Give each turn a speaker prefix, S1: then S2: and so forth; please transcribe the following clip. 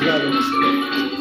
S1: I'll gather.